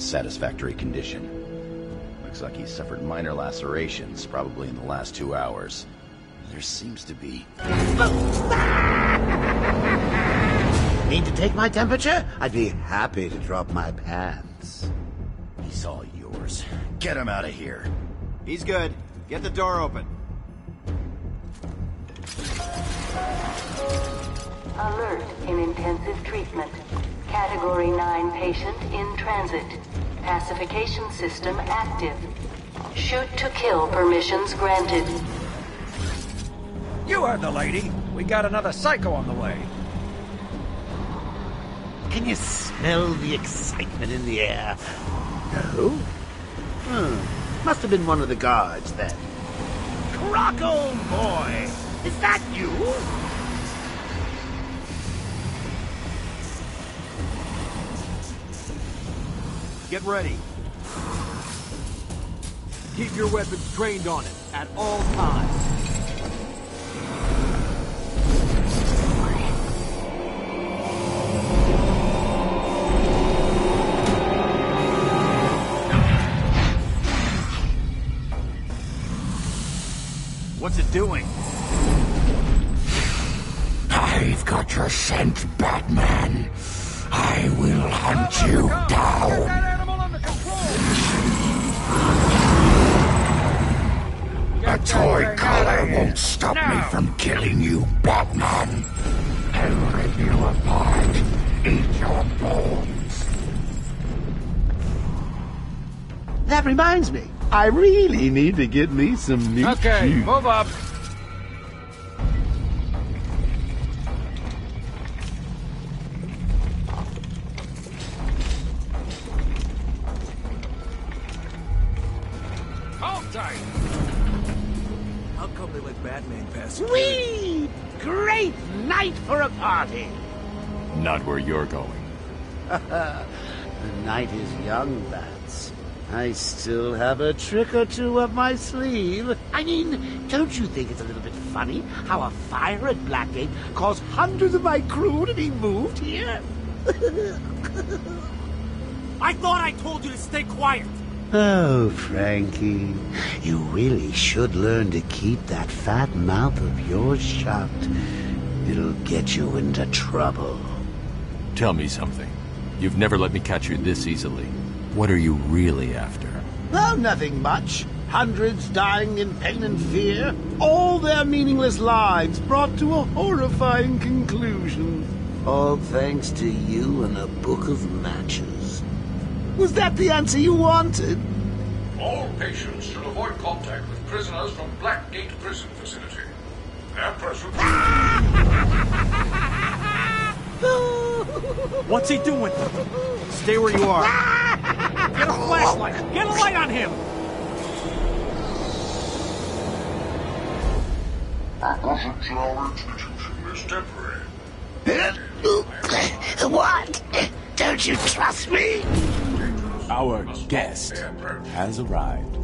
in satisfactory condition. Looks like he suffered minor lacerations, probably in the last two hours. There seems to be... Need to take my temperature? I'd be happy to drop my pants. He's all yours. Get him out of here. He's good. Get the door open. Alert in intensive treatment. Category 9 patient in transit. Pacification system active. Shoot to kill permissions granted. You heard the lady. We got another psycho on the way. Can you smell the excitement in the air? No? Hmm. Must have been one of the guards then. Croc, old boy! Is that you? Get ready. Keep your weapons trained on it at all times. What's it doing? I've got your scent, Batman. I will hunt you down. Toy collar won't stop me from killing you, Batman. I'll rip you apart, eat your bones. That reminds me. I really need to get me some new Okay, shoes. move up. Hold tight. Batman pass? Whee! Great night for a party! Not where you're going. the night is young, Bats. I still have a trick or two up my sleeve. I mean, don't you think it's a little bit funny how a fire at Blackgate caused hundreds of my crew to be moved here? I thought I told you to stay quiet. Oh, Frankie, you really should learn to keep that fat mouth of yours shut. It'll get you into trouble. Tell me something. You've never let me catch you this easily. What are you really after? Oh, nothing much. Hundreds dying in pain and fear. All their meaningless lives brought to a horrifying conclusion. All thanks to you and a book of matches. Was that the answer you wanted? All patients should avoid contact with prisoners from Blackgate Prison Facility. Their presence... What's he doing? Stay where you are. Get a flashlight. Get a light on him. Our visit to our institution is temporary. What? Don't you trust me? Our guest has arrived.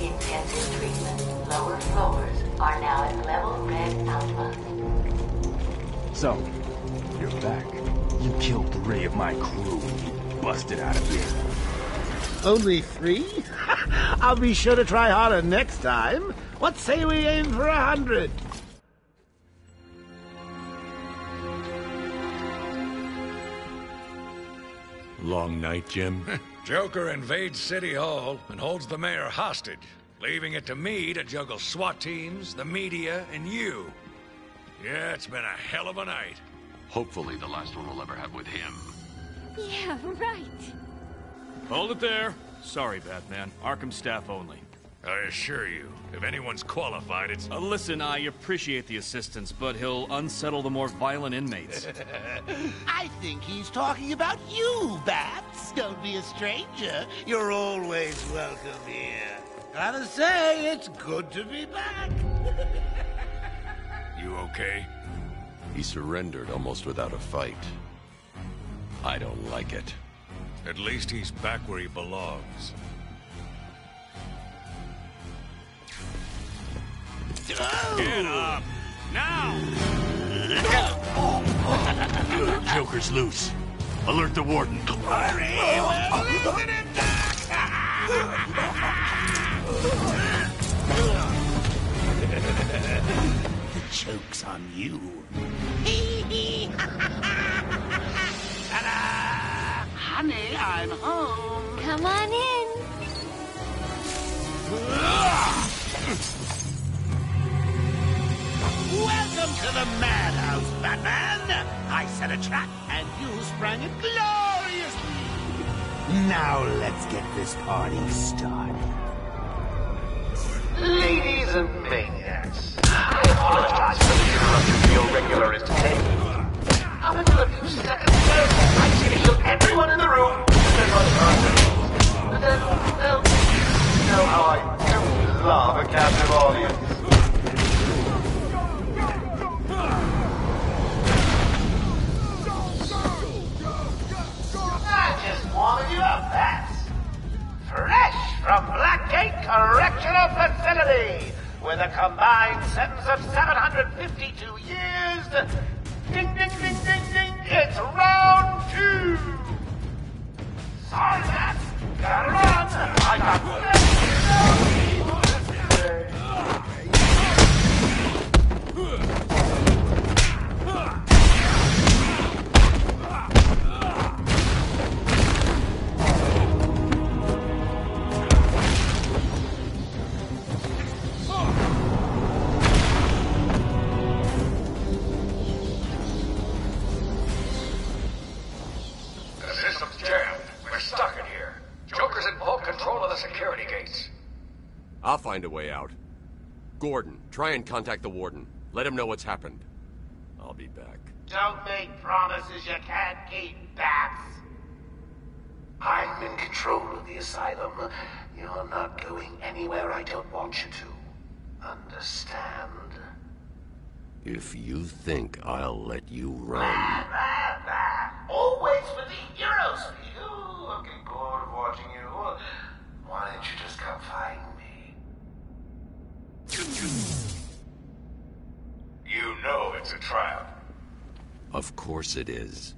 Intensive treatment. Lower floors are now at level red outlook. So, you're back. You killed three of my crew when you busted out of here. Only three? I'll be sure to try harder next time. What say we aim for a hundred? Long night, Jim? Joker invades City Hall and holds the mayor hostage, leaving it to me to juggle SWAT teams, the media, and you. Yeah, it's been a hell of a night. Hopefully the last one we'll ever have with him. Yeah, right. Hold it there. Sorry, Batman. Arkham staff only. I assure you, if anyone's qualified, it's... Uh, listen, I appreciate the assistance, but he'll unsettle the more violent inmates. I think he's talking about you, Bats. Don't be a stranger. You're always welcome here. Gotta say, it's good to be back. You okay? He surrendered almost without a fight. I don't like it. At least he's back where he belongs. Get up! Now! Joker's loose. Alert the warden. the joke's on you. Ta-da! Honey, I'm home. Come on in. Welcome to the madhouse, Batman! I set a trap, and you sprang it gloriously! Now let's get this party started. Ladies and maniacs, I apologize for the interruption to your regular entertainment. However, a few seconds find a way out. Gordon, try and contact the warden. Let him know what's happened. I'll be back. Don't make promises you can't keep, Bats. I'm in control of the asylum. You're not going anywhere I don't want you to. Understand? If you think I'll let you run... Always with the hero speed. Ooh, I'm getting bored of watching you. Why don't you just come find me? You know it's a trap. Of course it is.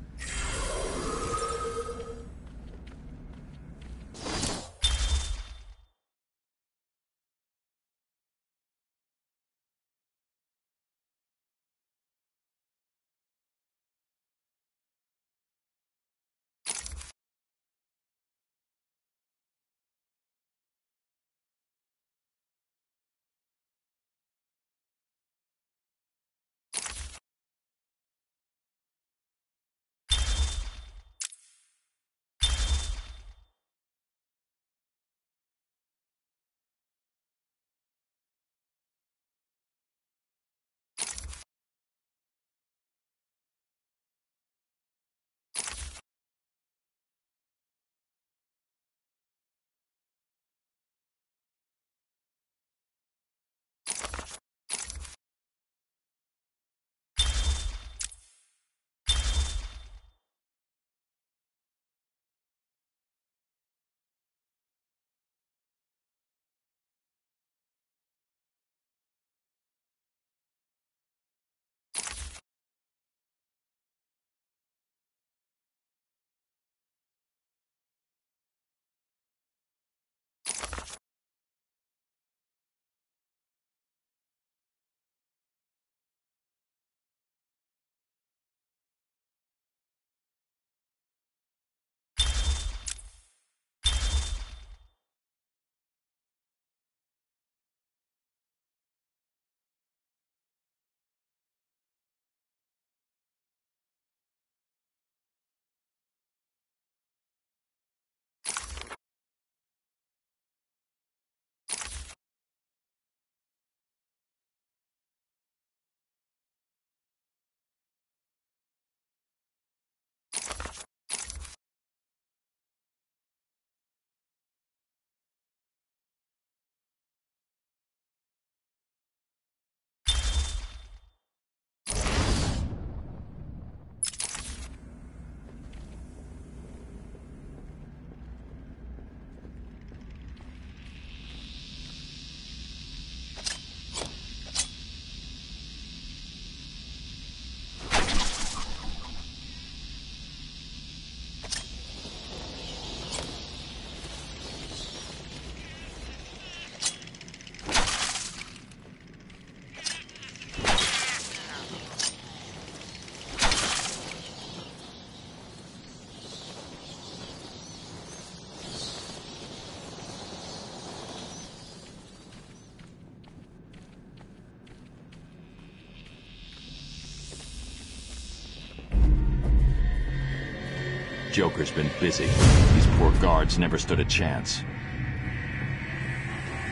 Joker's been busy. These poor guards never stood a chance.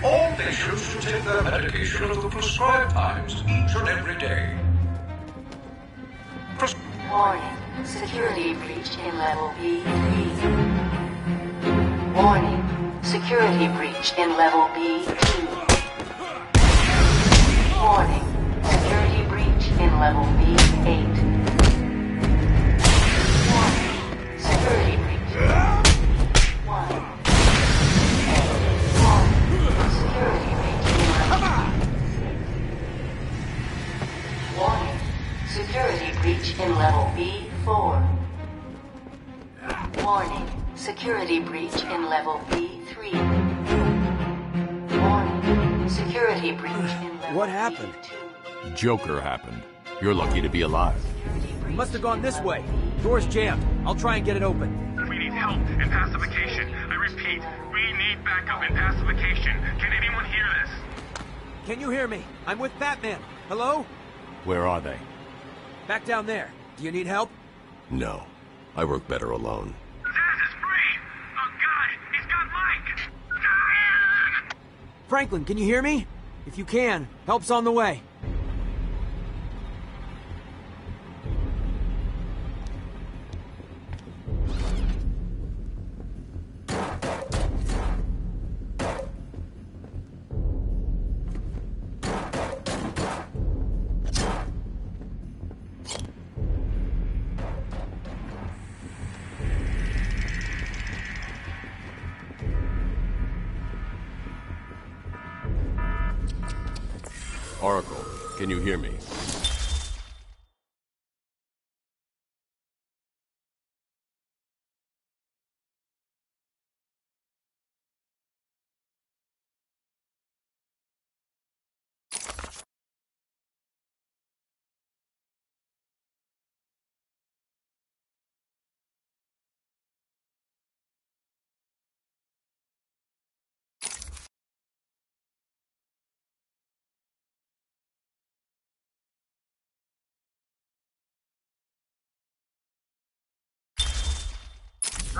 All patients should take their medication at the prescribed times each and every day. Warning. Security breach in level B3. Warning. Security breach in level B2. Warning. Security breach in level B8. Security breach. One. Warning. Security breach in level Warning. Security breach in level B4. Warning. Security breach in level B3. Warning. Security breach in level What happened? Joker happened. You're lucky to be alive. He must have gone this way. Door's jammed. I'll try and get it open. We need help and pacification. I repeat, we need backup and pacification. Can anyone hear this? Can you hear me? I'm with Batman. Hello? Where are they? Back down there. Do you need help? No. I work better alone. Zsasz is free! Oh god! He's got Mike! Franklin, can you hear me? If you can, help's on the way.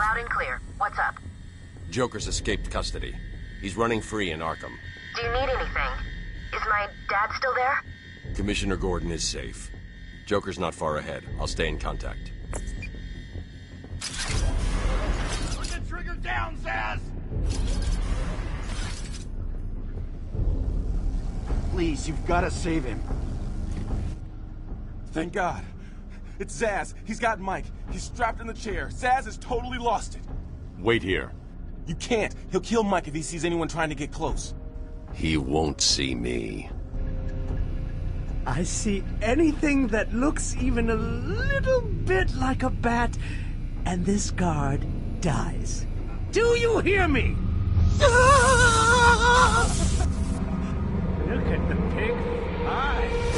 Loud and clear. What's up? Joker's escaped custody. He's running free in Arkham. Do you need anything? Is my dad still there? Commissioner Gordon is safe. Joker's not far ahead. I'll stay in contact. Put the trigger down, Zsasz! Please, you've got to save him. Thank God. It's Zsasz. He's got Mike. He's strapped in the chair. Zsasz has totally lost it. Wait here. You can't. He'll kill Mike if he sees anyone trying to get close. He won't see me. I see anything that looks even a little bit like a bat, and this guard dies. Do you hear me? Look at the pig eyes.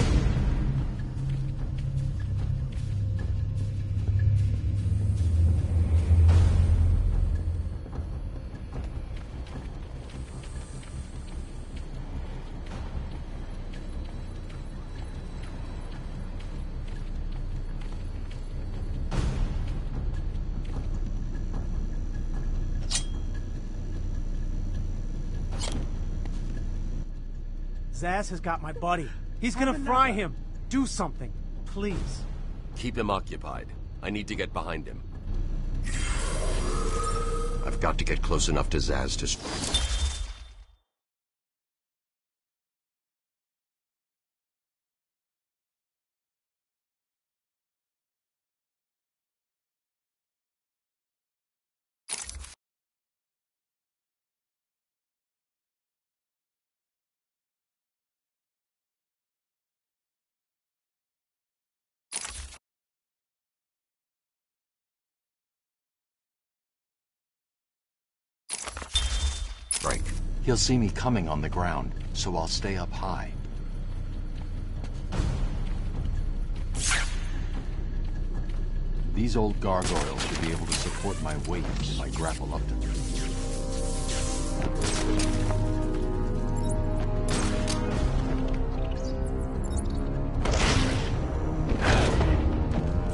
Zsasz has got my buddy. He's gonna fry him. Do something, please. Keep him occupied. I need to get behind him. I've got to get close enough to Zaz to... He'll see me coming on the ground, so I'll stay up high. These old gargoyles should be able to support my weight if I grapple up to them.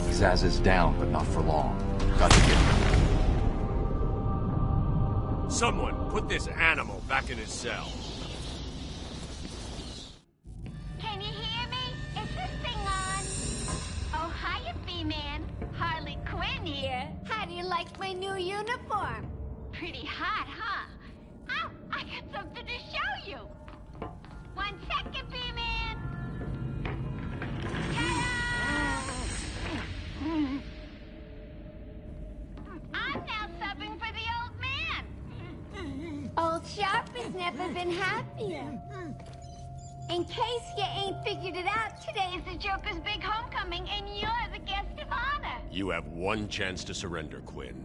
Zsasz is down, but not for long. Got to get. Someone put this animal back in his cell. Chance to surrender, Quinn.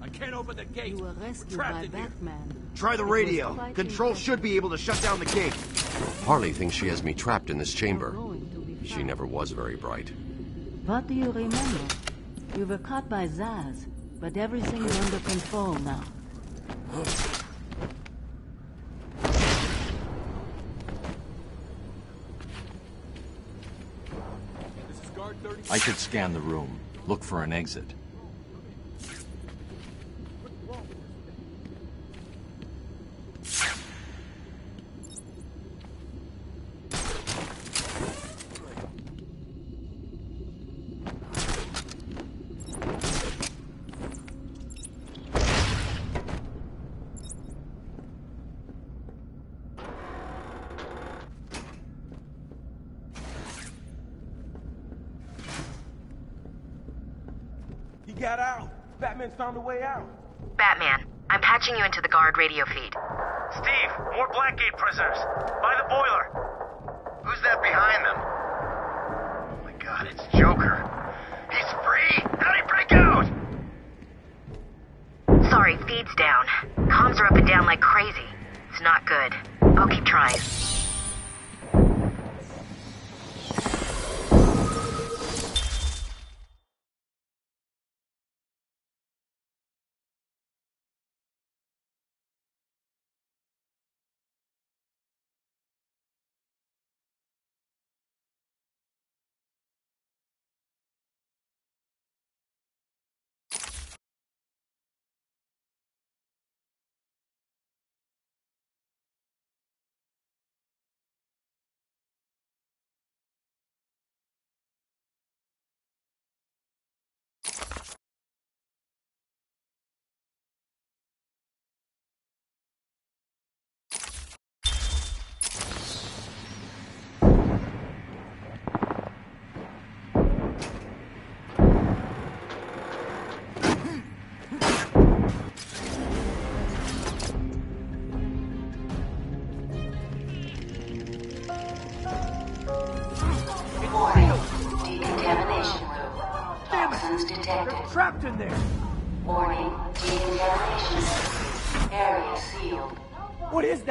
I can't open the gate. You were We're rescued trapped by in here. Batman. Try the radio. Control should be able to shut down the gate. Harley thinks she has me trapped in this chamber. She never was very bright. What do you remember? You were caught by Zsasz, but everything is under control now. I could scan the room, look for an exit. He got out. Batman's found a way out. Batman, I'm patching you into the guard radio feed. Steve, more Blackgate prisoners. By the boiler. Who's that behind them? Oh my god, it's Joker. He's free! How'd he break out? Sorry, feed's down. Comms are up and down like crazy. It's not good. I'll keep trying.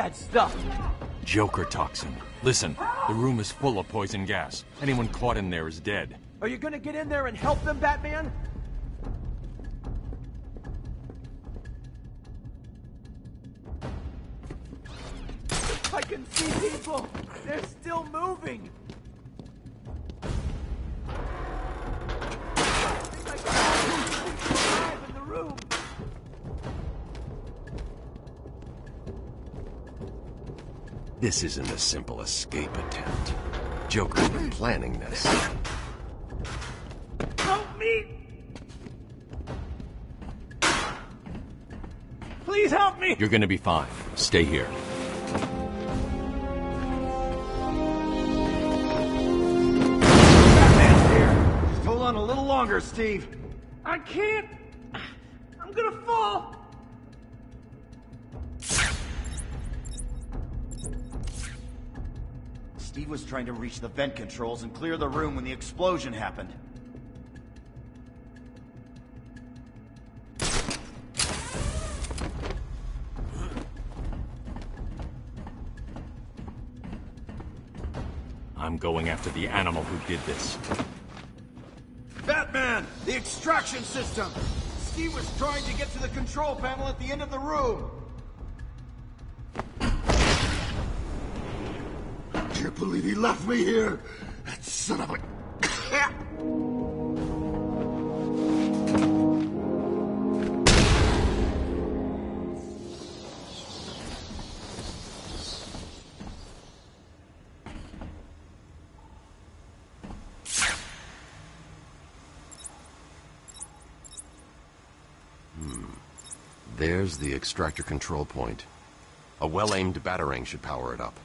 That stuff? Joker toxin. Listen, The room is full of poison gas. Anyone caught in there is dead. Are you gonna get in there and help them, Batman? This isn't a simple escape attempt. Joker's been planning this. Help me! Please help me! You're gonna be fine. Stay here. Batman's here. Just hold on a little longer, Steve. I can't! I'm gonna fall! Steve was trying to reach the vent controls and clear the room when the explosion happened. I'm going after the animal who did this. Batman! The extraction system! Steve was trying to get to the control panel at the end of the room! Believe he left me here. That son of a... Hmm. There's the extractor control point. A well-aimed batarang should power it up.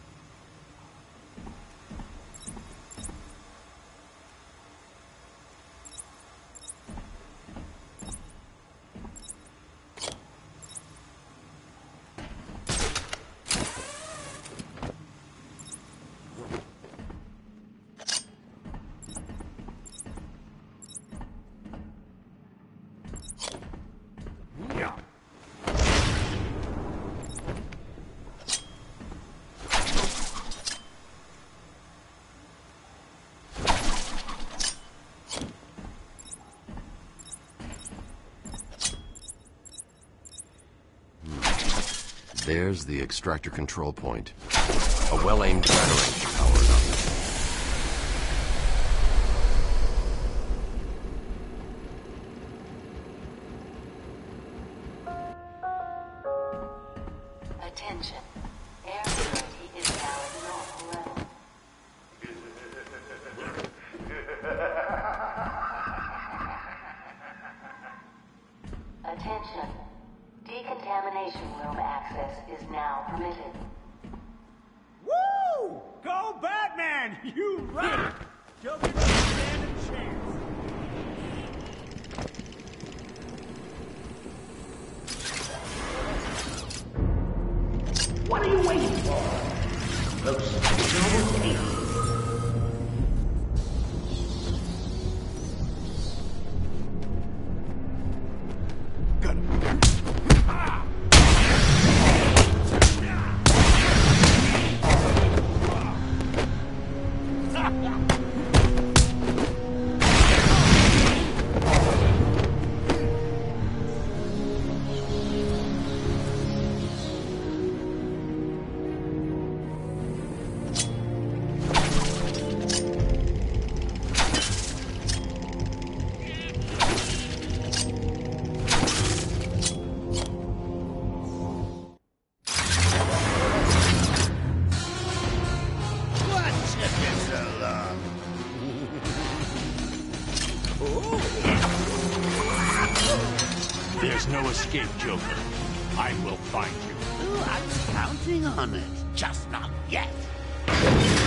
There's the extractor control point. A well-aimed batarang should Those normal counting on it. Just not yet.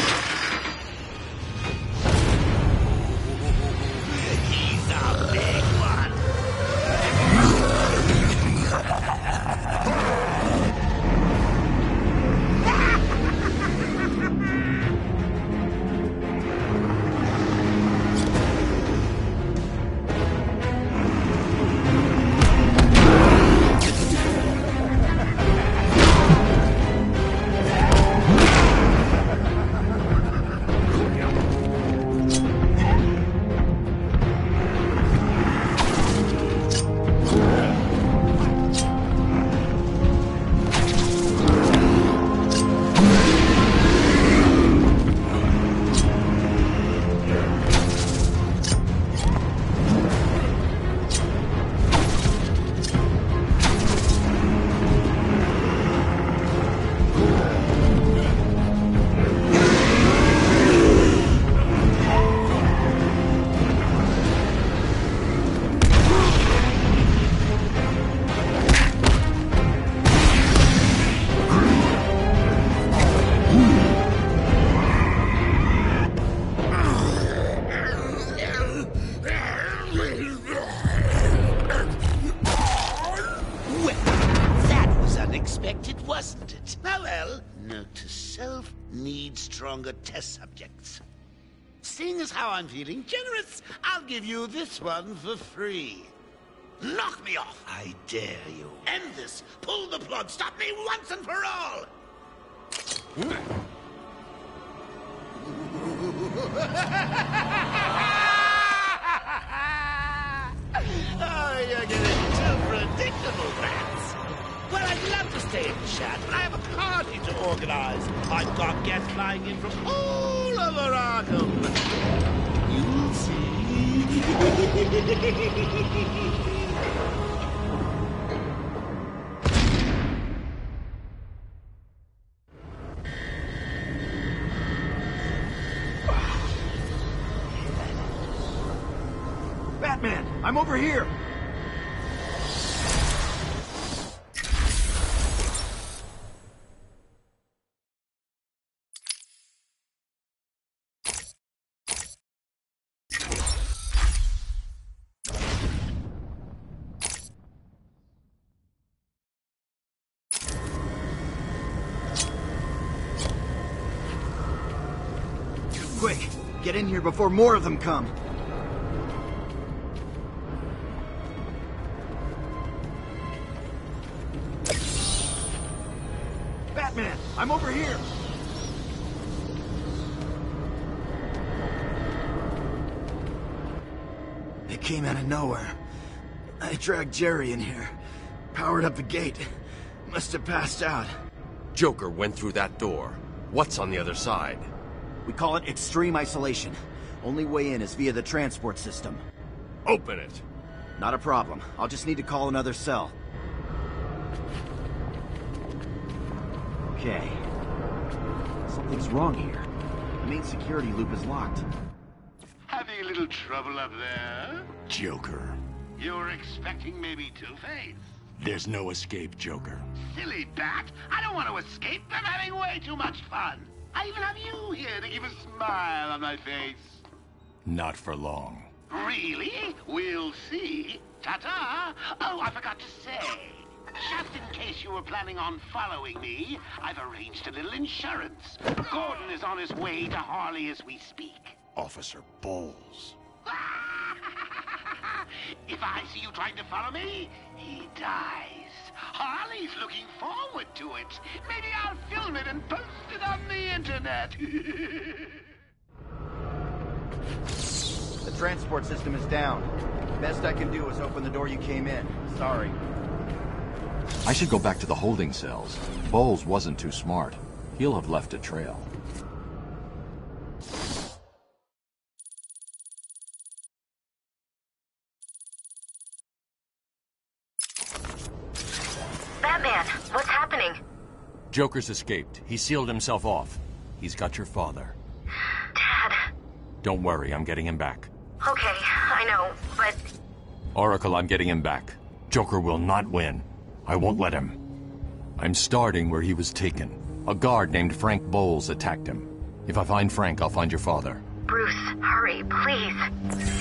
As how I'm feeling generous, I'll give you this one for free. Knock me off, I dare you. End this. Pull the plug. Stop me once and for all. oh, you're getting too predictable, Bats. Well, I'd love to stay and chat, but I have a party to organize. I've got guests flying in from all over Arkham. Batman, I'm over here! Get in here before more of them come. Batman, I'm over here! It came out of nowhere. I dragged Jerry in here, powered up the gate. Must have passed out. Joker went through that door. What's on the other side? We call it extreme isolation. Only way in is via the transport system. Open it! Not a problem. I'll just need to call another cell. Okay. Something's wrong here. The main security loop is locked. Having a little trouble up there? Joker. You were expecting maybe Two-Face? There's no escape, Joker. Silly bat! I don't want to escape. I'm having way too much fun. I even have you here to give a smile on my face. Not for long. Really? We'll see. Ta-ta! Oh, I forgot to say. Just in case you were planning on following me, I've arranged a little insurance. Gordon is on his way to Harley as we speak. Officer Boles. If I see you trying to follow me, he dies. Harley's looking forward to it. Maybe I'll film it and post it on the internet. The transport system is down. Best I can do is open the door you came in. Sorry. I should go back to the holding cells. Boles wasn't too smart. He'll have left a trail. Batman, what's happening? Joker's escaped. He sealed himself off. He's got your father. Dad. Don't worry, I'm getting him back. Okay, I know, but Oracle, I'm getting him back. Joker will not win. I won't let him. I'm starting where he was taken. A guard named Frank Boles attacked him. If I find Frank, I'll find your father. Bruce, hurry, please.